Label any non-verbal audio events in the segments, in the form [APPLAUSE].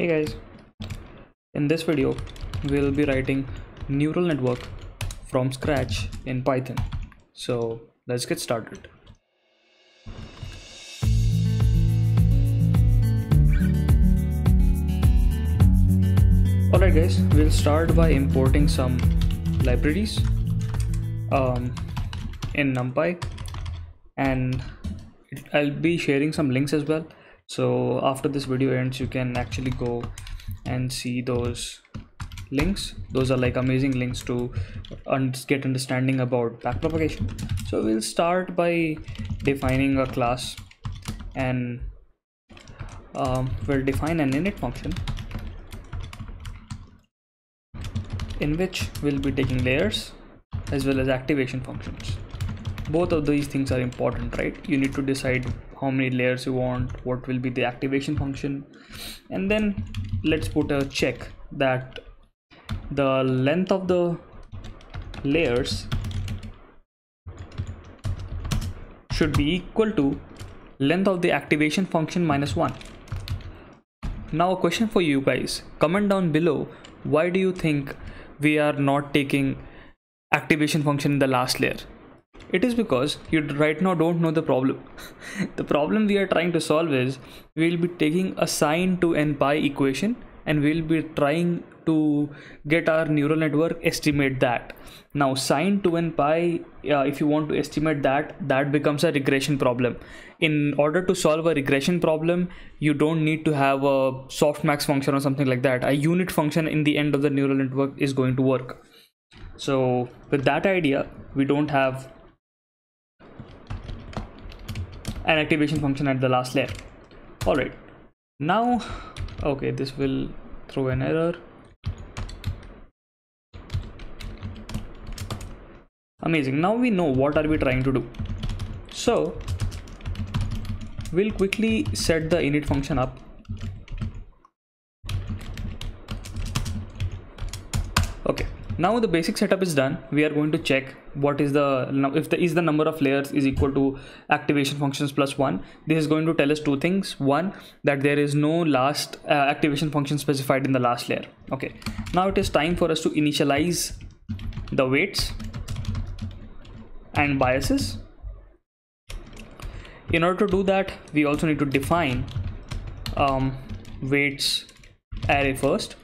Hey guys, in this video we'll be writing neural network from scratch in Python. So let's get started. Alright guys, we'll start by importing some libraries um, in NumPy and I'll be sharing some links as well so after this video ends you can actually go and see those links. Those are like amazing links to un get understanding about backpropagation so we'll start by defining a class and um, we'll define an init function in which we'll be taking layers as well as activation functions. Both of these things are important right? You need to decide how many layers you want what will be the activation function. And then let's put a check that the length of the layers should be equal to length of the activation function minus 1 now a question for you guys. Comment down below why do you think we are not taking activation function in the last layer it is because you right now don't know the problem. [LAUGHS] The problem we are trying to solve is we'll be taking a sine to npi equation and we'll be trying to get our neural network estimate that. Now sine to npi uh, if you want to estimate that that becomes a regression problem. In order to solve a regression problem you don't need to have a softmax function or something like that. A unit function in the end of the neural network is going to work. So with that idea we don't have an activation function at the last layer. All right now okay this will throw an error. Amazing. Now we know what are we trying to do. So we'll quickly set the init function up okay now the basic setup is done. We are going to check what is the if the is the number of layers is equal to activation functions plus one. This is going to tell us two things. One that there is no last uh, activation function specified in the last layer. Okay. Now it is time for us to initialize the weights and biases. In order to do that we also need to define um, weights array first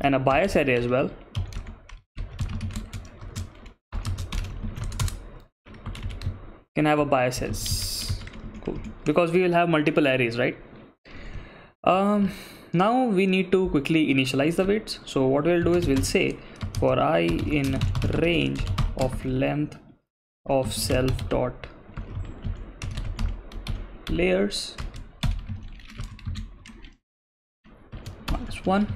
and a bias array as well. Can have a biases cool. Because we will have multiple arrays right? Um, now we need to quickly initialize the weights. So what we'll do is we'll say for i in range of length of self dot layers minus one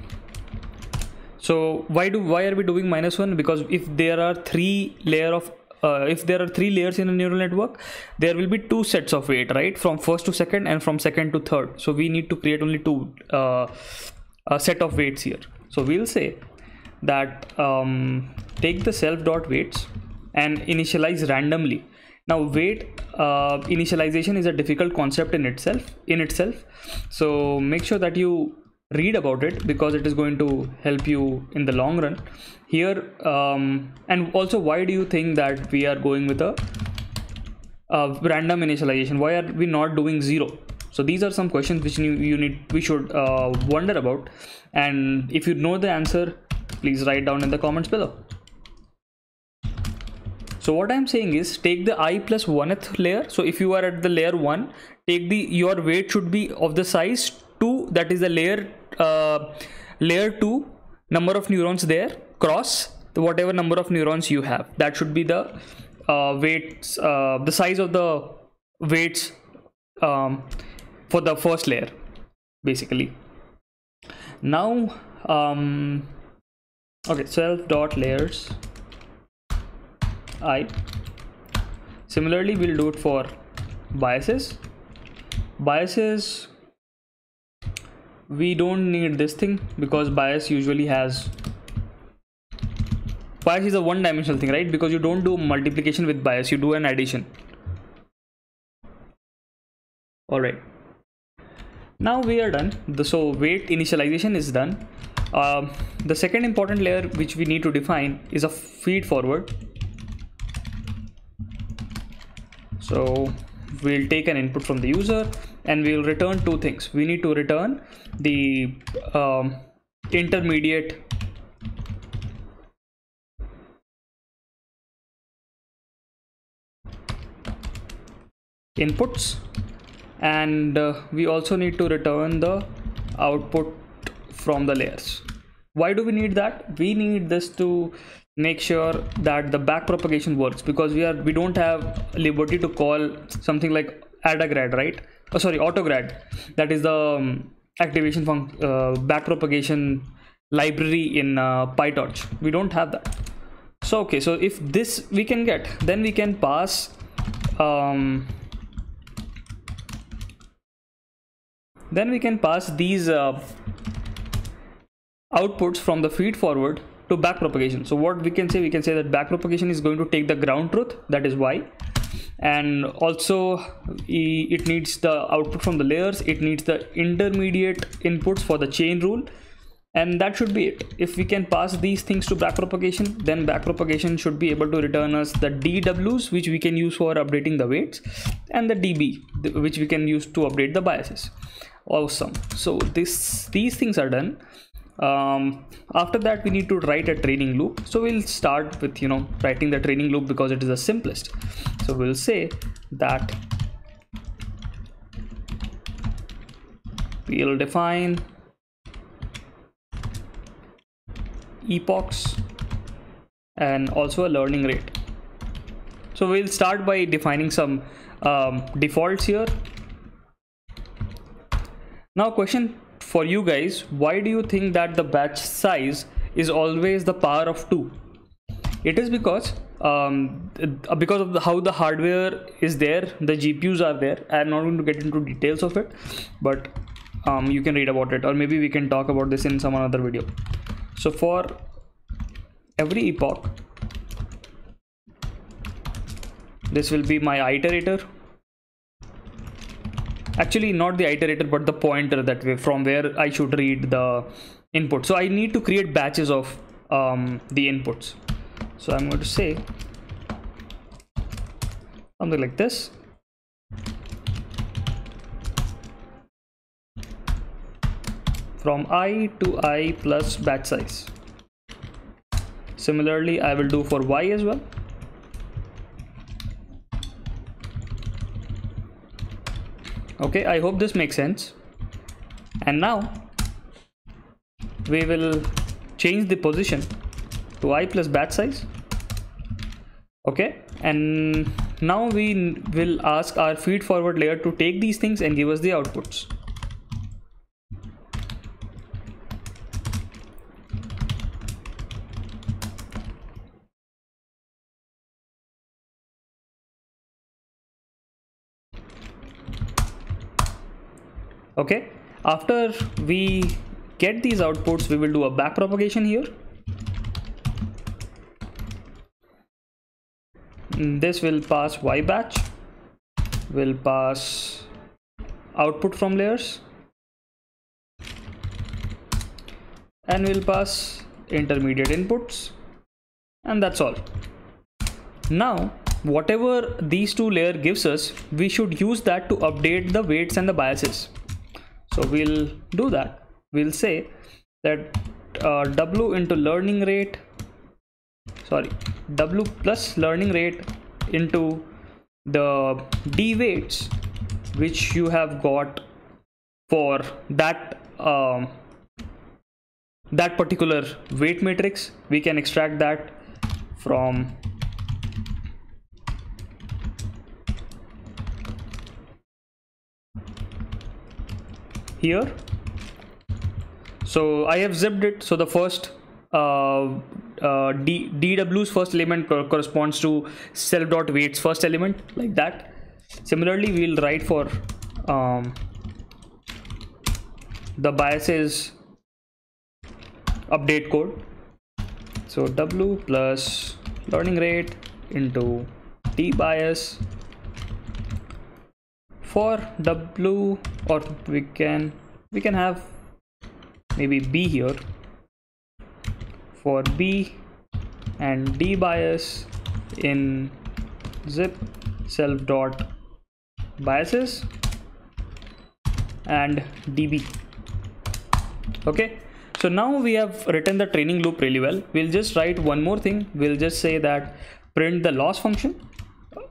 so why do why are we doing minus one? Because if there are three layer of uh, if there are three layers in a neural network there will be two sets of weight right? From first to second and from second to third. So we need to create only two uh, a set of weights here. So we'll say that um, take the self dot weights and initialize randomly. Now weight uh, initialization is a difficult concept in itself in itself. So make sure that you read about it because it is going to help you in the long run. Here um, and also why do you think that we are going with a, a, random initialization? Why are we not doing zero? So these are some questions which you, you need we should uh, wonder about. And if you know the answer please write down in the comments below. So what i'm saying is take the i plus 1th layer. So if you are at the layer 1 take the your weight should be of the size 2 that is the layer layer 2 number of neurons there cross whatever number of neurons you have. That should be the uh, weights uh, the size of the weights um, for the first layer basically. Now um, okay self dot layers i. Similarly we'll do it for biases. Biases we don't need this thing because bias usually has bias is a one dimensional thing right? Because you don't do multiplication with bias you do an addition. All right. Now we are done. The, so weight initialization is done. Um, the second important layer which we need to define is a feed forward. So we'll take an input from the user and we'll return two things. We need to return the um, intermediate inputs and uh, we also need to return the output from the layers. Why do we need that? We need this to make sure that the back propagation works because we are we don't have liberty to call something like add a grad right oh sorry autograd. That is the um, activation function uh, back propagation library in uh, pytorch. We don't have that. So okay so if this we can get then we can pass um, then we can pass these uh, outputs from the feed forward to back propagation so what we can say we can say that back propagation is going to take the ground truth. That is y and also it needs the output from the layers. It needs the intermediate inputs for the chain rule. And that should be it. If we can pass these things to back propagation then back propagation should be able to return us the dws which we can use for updating the weights and the db which we can use to update the biases. Awesome. So this these things are done um, after that we need to write a training loop. So we'll start with you know writing the training loop because it is the simplest. So we'll say that we'll define epochs and also a learning rate. So we'll start by defining some um, defaults here. Now question for you guys why do you think that the batch size is always the power of 2 it is because um, because of the, how the hardware is there the gpus are there. I'm not going to get into details of it but um, you can read about it. Or maybe we can talk about this in some other video. So for every epoch this will be my iterator actually not the iterator but the pointer that way from where I should read the input. So I need to create batches of um, the inputs. So I'm going to say something like this. From i to i plus batch size. Similarly I will do for y as well okay i hope this makes sense. And now we will change the position to i plus batch size. Okay and now we will ask our feed forward layer to take these things and give us the outputs okay? After we get these outputs we will do a back propagation here. Mm, this will pass y batch will pass output from layers and we'll pass intermediate inputs and that's all. Now whatever these two layer gives us we should use that to update the weights and the biases so we'll do that. We'll say that uh, w into learning rate sorry w plus learning rate into the d weights which you have got for that um, that particular weight matrix. We can extract that from here. So I have zipped it. So the first uh, uh, D, DW's first element co corresponds to self dot weights first element like that. Similarly we'll write for um, the biases update code. So w plus learning rate into t bias for w or we can we can have maybe b here. For b and d bias in zip self dot biases and db okay? So now we have written the training loop really well. We'll just write one more thing. We'll just say that print the loss function.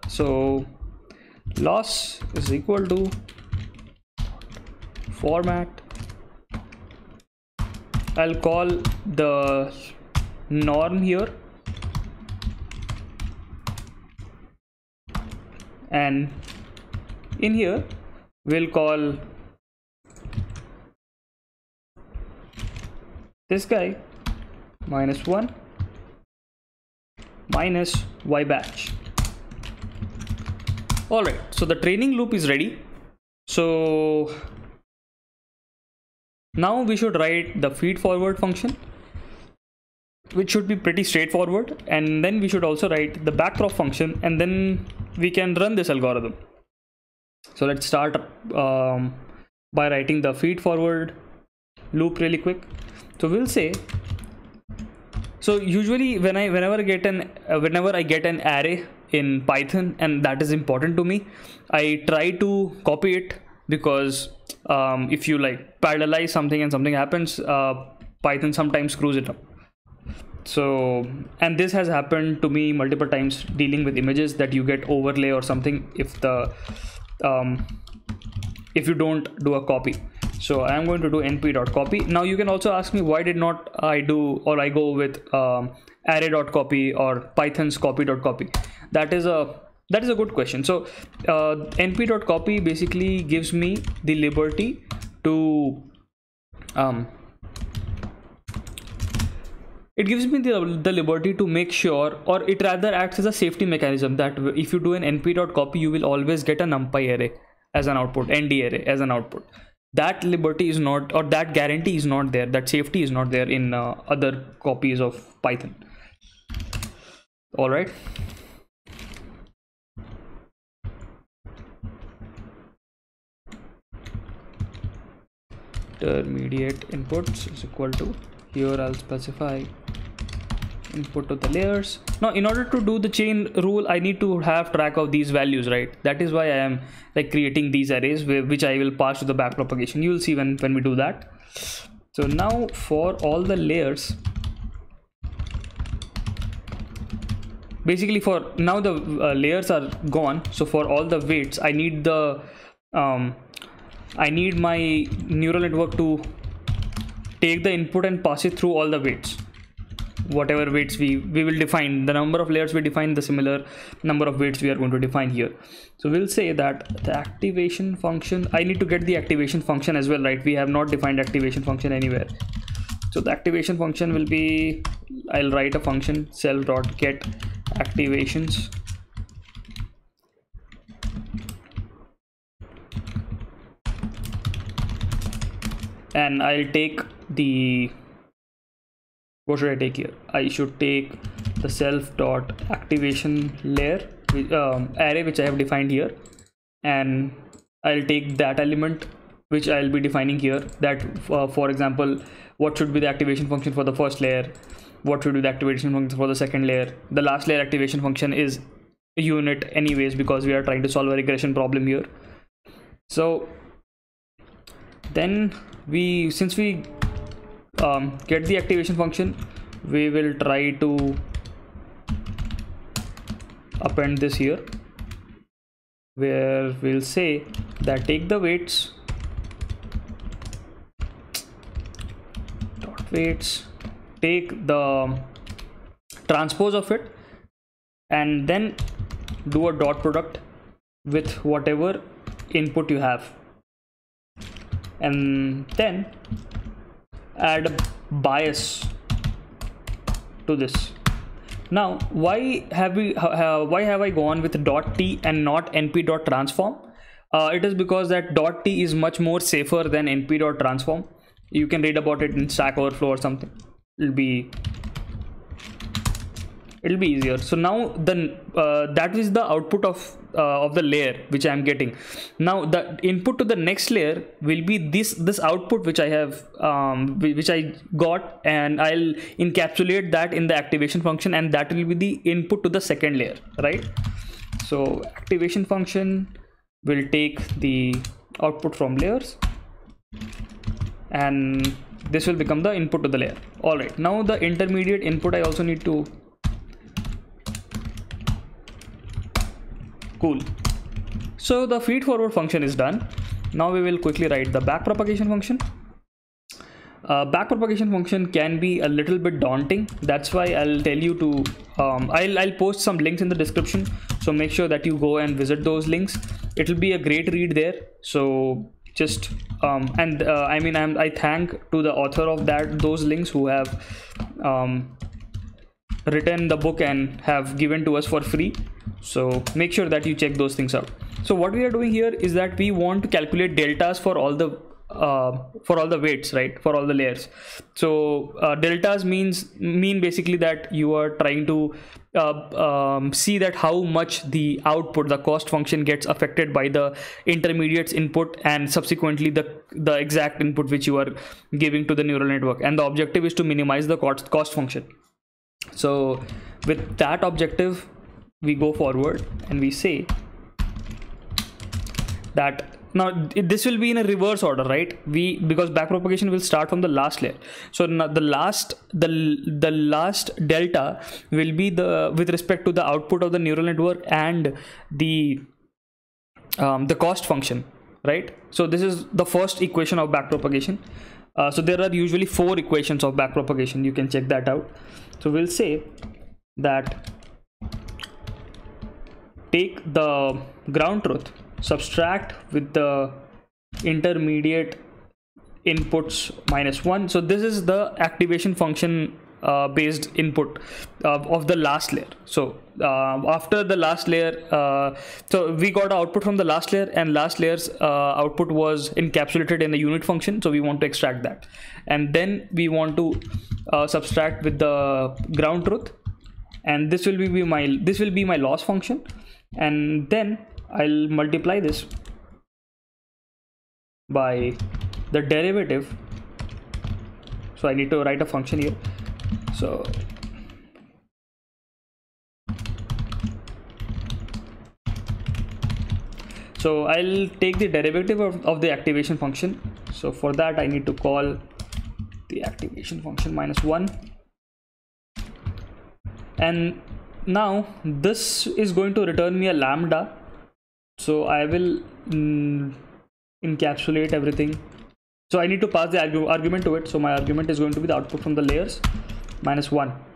So loss is equal to format. I'll call the norm here. And in here we'll call this guy minus 1 minus y batch all right. So the training loop is ready. So now we should write the feed forward function which should be pretty straightforward. And then we should also write the backprop function and then we can run this algorithm. So let's start um, by writing the feed forward loop really quick. So we'll say so usually when i whenever i get an uh, whenever i get an array in python and that is important to me. I try to copy it because um, if you like parallelize something and something happens uh, python sometimes screws it up. So and this has happened to me multiple times dealing with images that you get overlay or something if the um, if you don't do a copy. So i am going to do np.copy now you can also ask me why did not i do or i go with um, array.copy or python's copy.copy that is a that is a good question. So uh, np.copy basically gives me the liberty to um, it gives me the, the liberty to make sure or it rather acts as a safety mechanism that if you do an np.copy you will always get a numpy array as an output nd array as an output. That liberty is not or that guarantee is not there that safety is not there in uh, other copies of python all right. Intermediate inputs is equal to here I'll specify input to the layers. Now in order to do the chain rule I need to have track of these values right? That is why I am like creating these arrays which I will pass to the back propagation. You will see when when we do that. So now for all the layers basically for now the uh, layers are gone. So for all the weights I need the um, I need my neural network to take the input and pass it through all the weights. Whatever weights we we will define the number of layers we define the similar number of weights we are going to define here. So we'll say that the activation function i need to get the activation function as well right? We have not defined activation function anywhere. So the activation function will be i'll write a function self dot get activations. And I'll take the what should I take here? I should take the self dot activation layer um, array which I have defined here. And I'll take that element which I'll be defining here that uh, for example what should be the activation function for the first layer what should be the activation function for the second layer. The last layer activation function is a unit anyways because we are trying to solve a regression problem here. So then we since we um, get the activation function we will try to append this here where we'll say that take the weights dot weights take the transpose of it and then do a dot product with whatever input you have. And then add a bias to this. Now why have we uh, why have i gone with dot t and not np dot transform? Uh, it is because that dot t is much more safer than np dot transform. You can read about it in stack overflow or something it'll be it'll be easier. So now then uh, that is the output of uh, of the layer which i am getting. Now the input to the next layer will be this this output which i have um, which i got and i'll encapsulate that in the activation function and that will be the input to the second layer right? So activation function will take the output from layers and this will become the input to the layer. All right now the intermediate input i also need to cool. So the feed forward function is done. Now we will quickly write the back propagation function. Uh, back propagation function can be a little bit daunting. That's why i'll tell you to um, I'll, I'll post some links in the description. So make sure that you go and visit those links. It will be a great read there. So just um, and uh, i mean I'm, i thank to the author of that those links who have um, written the book and have given to us for free. So make sure that you check those things out. So what we are doing here is that we want to calculate deltas for all the uh, for all the weights right? For all the layers. So uh, deltas means mean basically that you are trying to uh, um, see that how much the output the cost function gets affected by the intermediates input and subsequently the the exact input which you are giving to the neural network. And the objective is to minimize the cost cost function. So with that objective we go forward and we say that now this will be in a reverse order right? We because backpropagation will start from the last layer. So the last the the last delta will be the with respect to the output of the neural network and the um, the cost function right? So this is the first equation of backpropagation uh, so there are usually four equations of backpropagation you can check that out. So we'll say that take the ground truth subtract with the intermediate inputs minus one. So this is the activation function uh, based input uh, of the last layer. So uh, after the last layer uh, so we got output from the last layer and last layer's uh, output was encapsulated in the unit function. So we want to extract that. And then we want to uh, subtract with the ground truth. And this will be my this will be my loss function. And then I'll multiply this by the derivative. So I need to write a function here. So so I'll take the derivative of, of the activation function. So for that I need to call the activation function minus 1 and now this is going to return me a lambda so I will mm, encapsulate everything. So I need to pass the argu argument to it. So my argument is going to be the output from the layers minus 1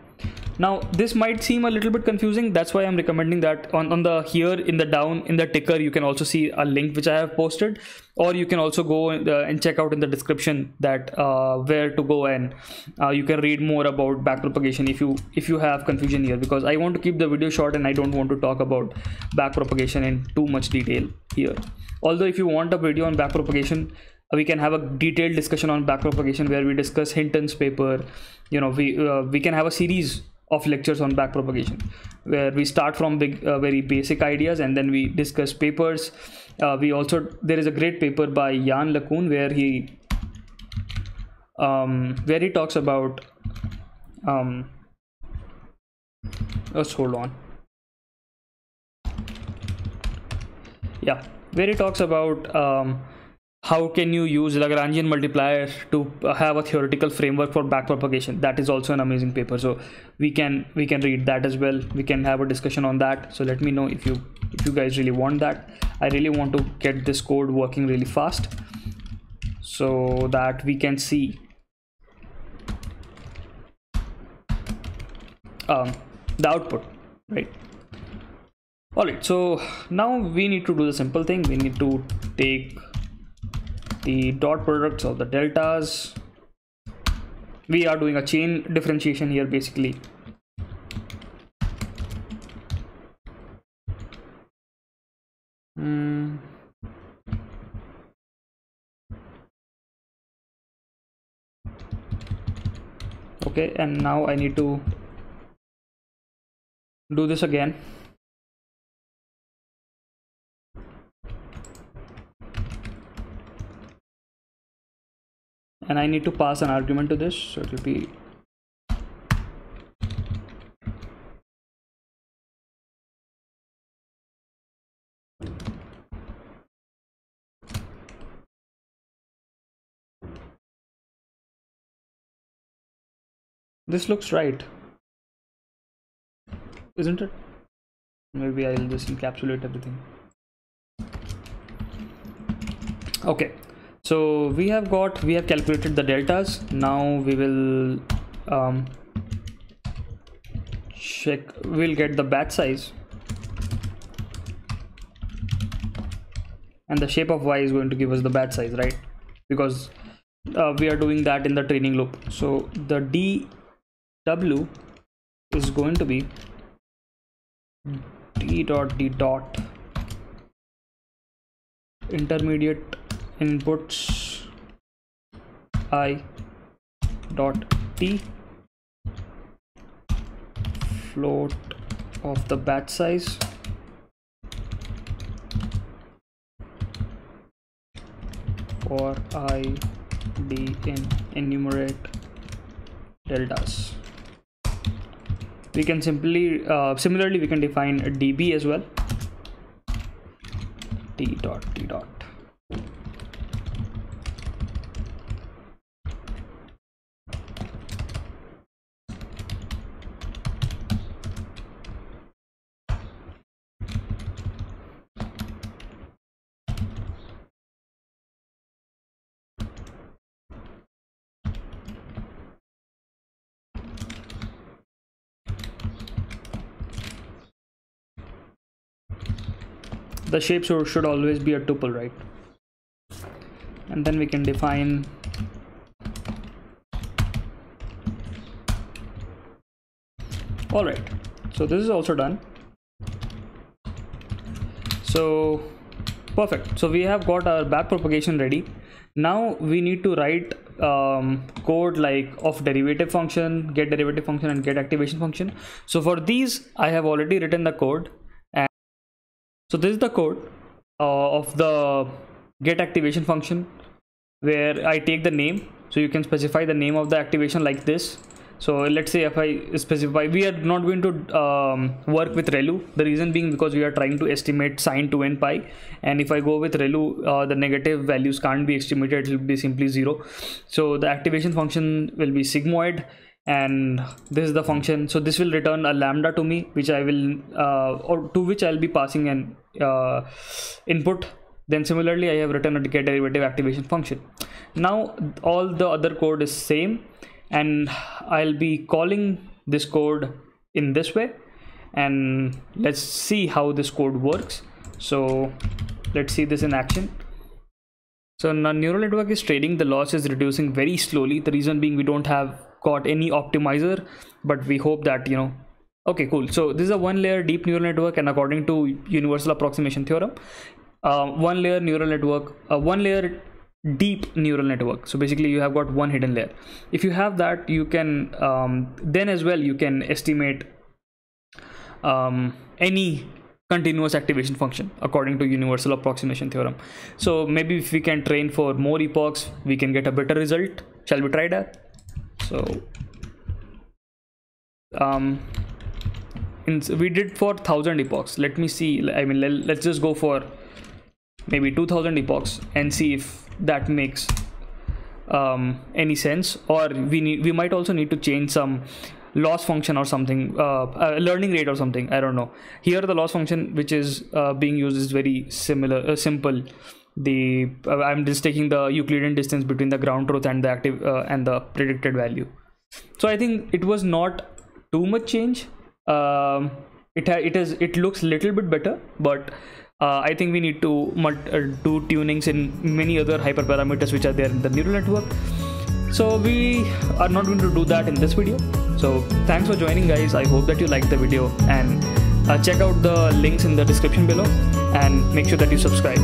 now this might seem a little bit confusing. That's why i'm recommending that on, on the here in the down in the ticker you can also see a link which i have posted. Or you can also go uh, and check out in the description that uh, where to go and uh, you can read more about backpropagation if you if you have confusion here. Because i want to keep the video short and i don't want to talk about backpropagation in too much detail here. Although if you want a video on backpropagation we can have a detailed discussion on backpropagation where we discuss Hinton's paper. You know we uh, we can have a series of lectures on backpropagation where we start from big uh, very basic ideas and then we discuss papers. Uh, we also there is a great paper by Yann LeCun where he um, where he talks about um, let's hold on. Yeah where he talks about um, how can you use Lagrangian multiplier to have a theoretical framework for backpropagation that is also an amazing paper. So we can we can read that as well. We can have a discussion on that. So let me know if you if you guys really want that. I really want to get this code working really fast. So that we can see. Um, the output right? All right. So now we need to do the simple thing. We need to take the dot products of the deltas. We are doing a chain differentiation here basically. Mm. okay and now I need to do this again and I need to pass an argument to this so it will be this looks right. Isn't it? Maybe I'll just encapsulate everything. Okay so we have got we have calculated the deltas. Now we will um, check we'll get the batch size. And the shape of y is going to give us the batch size right? Because uh, we are doing that in the training loop. So the dw is going to be d dot d dot intermediate inputs i dot t float of the batch size for i d in enumerate deltas. We can simply uh, similarly we can define db as well. D dot d dot the shape should, always be a tuple right? And then we can define all right so this is also done. So perfect. So we have got our back propagation ready. Now we need to write um, code like of derivative function get derivative function and get activation function. So for these i have already written the code so this is the code uh, of the get activation function where I take the name. So you can specify the name of the activation like this. So let's say if I specify, we are not going to um, work with ReLU. The reason being because we are trying to estimate sine 2 n pi. And if I go with ReLU, uh, the negative values can't be estimated. It will be simply zero. So the activation function will be sigmoid and this is the function. So this will return a lambda to me which i will uh, or to which i'll be passing an uh, input. Then similarly i have written a get derivative activation function. Now all the other code is same and i'll be calling this code in this way. And let's see how this code works. So let's see this in action. So now neural network is trading the loss is reducing very slowly. The reason being we don't have got any optimizer but we hope that you know. Okay cool. So this is a one layer deep neural network and according to universal approximation theorem uh, one layer neural network uh, one layer deep neural network. So basically you have got one hidden layer. If you have that you can um, then as well you can estimate um, any continuous activation function according to universal approximation theorem. So maybe if we can train for more epochs we can get a better result. Shall we try that so um in, we did for 1000 epochs. Let me see i mean let, us just go for maybe 2000 epochs and see if that makes um, any sense. Or we need we might also need to change some loss function or something uh, uh, learning rate or something. I don't know. Here the loss function which is uh, being used is very similar uh, simple the uh, i'm just taking the euclidean distance between the ground truth and the active uh, and the predicted value so i think it was not too much change um, it it is it looks little bit better but uh, I think we need to uh, do tunings in many other hyperparameters which are there in the neural network. So we are not going to do that in this video. So thanks for joining guys. I hope that you liked the video and uh, check out the links in the description below and make sure that you subscribe.